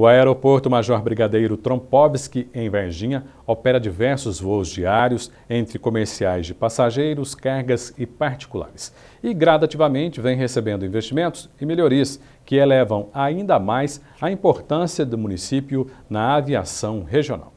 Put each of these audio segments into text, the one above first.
O aeroporto Major Brigadeiro Trompovski, em Varginha, opera diversos voos diários entre comerciais de passageiros, cargas e particulares. E gradativamente vem recebendo investimentos e melhorias que elevam ainda mais a importância do município na aviação regional.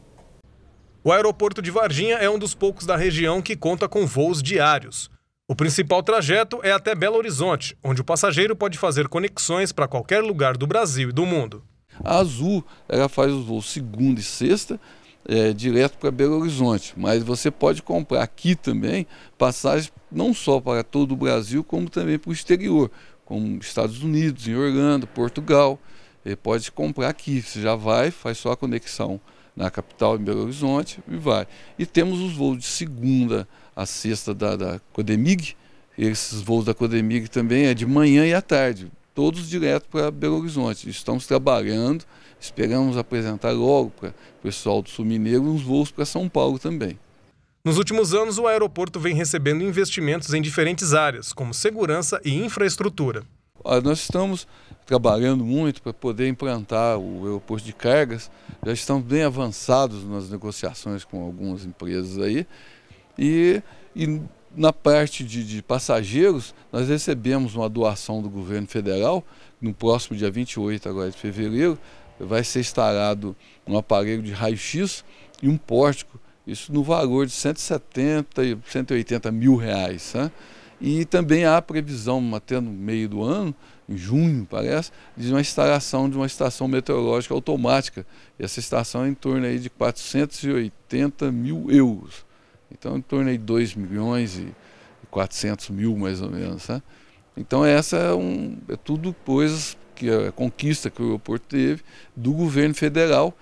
O aeroporto de Varginha é um dos poucos da região que conta com voos diários. O principal trajeto é até Belo Horizonte, onde o passageiro pode fazer conexões para qualquer lugar do Brasil e do mundo. A Azul ela faz os voos segunda e sexta é, direto para Belo Horizonte, mas você pode comprar aqui também passagens não só para todo o Brasil, como também para o exterior, como Estados Unidos, em Orlando, Portugal. Ele pode comprar aqui, você já vai, faz só a conexão na capital, em Belo Horizonte, e vai. E temos os voos de segunda a sexta da, da Codemig, esses voos da Codemig também é de manhã e à tarde todos direto para Belo Horizonte. Estamos trabalhando, esperamos apresentar logo para o pessoal do Sul Mineiro uns voos para São Paulo também. Nos últimos anos, o aeroporto vem recebendo investimentos em diferentes áreas, como segurança e infraestrutura. Nós estamos trabalhando muito para poder implantar o aeroporto de cargas. Já estamos bem avançados nas negociações com algumas empresas aí. E, e na parte de, de, passageiros, nós recebemos uma doação do governo federal, no próximo dia 28 agora de fevereiro, vai ser instalado um aparelho de raio-x e um pórtico, isso no valor de 170 e 180 mil reais. Né? E também há previsão, até no meio do ano, em junho parece, de uma instalação de uma estação meteorológica automática. E essa estação é em torno aí de 480 mil euros. Então, em torno de 2 milhões e 400 mil, mais ou menos. Né? Então, essa é, um, é tudo coisas que a conquista que o aeroporto teve do governo federal,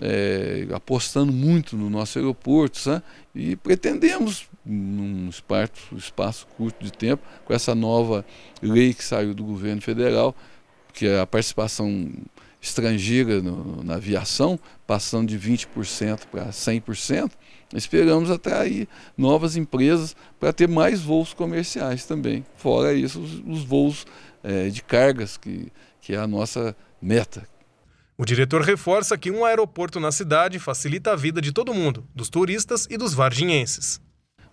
é, apostando muito no nosso aeroporto, sabe? e pretendemos, num espaço, espaço curto de tempo, com essa nova lei que saiu do governo federal, que é a participação estrangeira no, na aviação, passando de 20% para 100%, esperamos atrair novas empresas para ter mais voos comerciais também. Fora isso, os, os voos é, de cargas, que, que é a nossa meta. O diretor reforça que um aeroporto na cidade facilita a vida de todo mundo, dos turistas e dos varginhenses.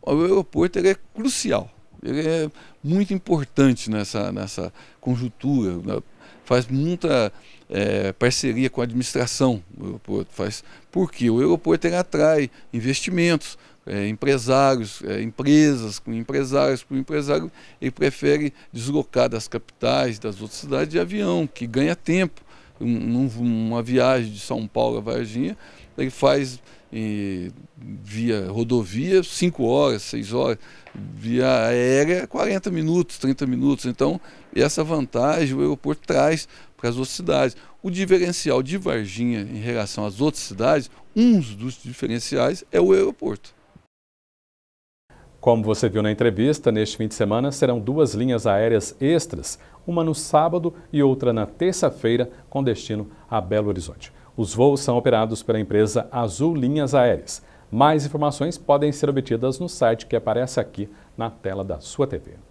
O aeroporto é crucial, ele é muito importante nessa, nessa conjuntura, né? faz muita é, parceria com a administração do aeroporto. Faz, porque o aeroporto ele atrai investimentos, é, empresários, é, empresas com empresários, com empresário, ele prefere deslocar das capitais, das outras cidades de avião, que ganha tempo. Um, uma viagem de São Paulo a Varginha, ele faz e, via rodovia 5 horas, 6 horas, via aérea 40 minutos, 30 minutos. Então, essa vantagem o aeroporto traz para as outras cidades. O diferencial de Varginha em relação às outras cidades, um dos diferenciais é o aeroporto. Como você viu na entrevista, neste fim de semana serão duas linhas aéreas extras, uma no sábado e outra na terça-feira, com destino a Belo Horizonte. Os voos são operados pela empresa Azul Linhas Aéreas. Mais informações podem ser obtidas no site que aparece aqui na tela da sua TV.